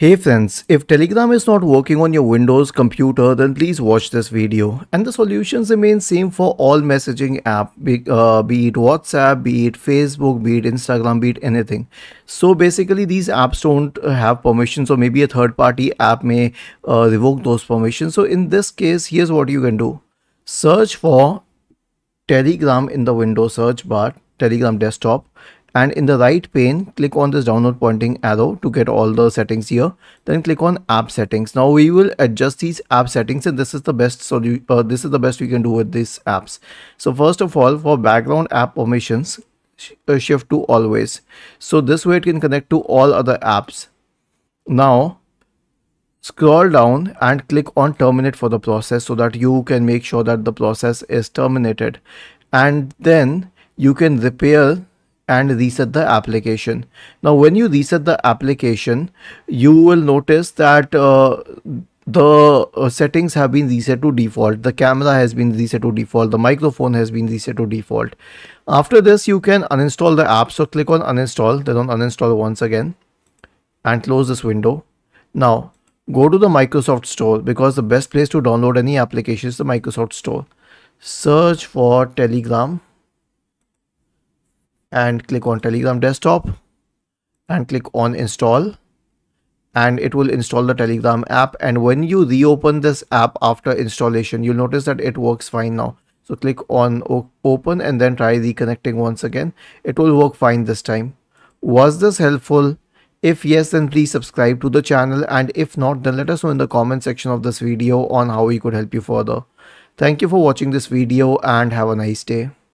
Hey friends, if Telegram is not working on your Windows computer, then please watch this video. And the solutions remain same for all messaging app, be, uh, be it WhatsApp, be it Facebook, be it Instagram, be it anything. So basically these apps don't have permissions or maybe a third party app may uh, revoke those permissions. So in this case, here's what you can do. Search for Telegram in the Windows search bar, Telegram desktop and in the right pane click on this downward pointing arrow to get all the settings here. Then click on app settings. Now we will adjust these app settings and this is the best so uh, this is the best we can do with these apps. So first of all for background app permissions sh uh, shift to always. So this way it can connect to all other apps. Now scroll down and click on terminate for the process so that you can make sure that the process is terminated. And then you can repair and reset the application. Now when you reset the application, you will notice that uh, the uh, settings have been reset to default. The camera has been reset to default. The microphone has been reset to default. After this, you can uninstall the app. So click on uninstall, then on uninstall once again and close this window. Now go to the Microsoft Store because the best place to download any application is the Microsoft Store. Search for Telegram and click on telegram desktop and click on install. And it will install the telegram app. And when you reopen this app after installation you'll notice that it works fine now. So click on open and then try reconnecting once again. It will work fine this time. Was this helpful? If yes then please subscribe to the channel. And if not then let us know in the comment section of this video on how we could help you further. Thank you for watching this video and have a nice day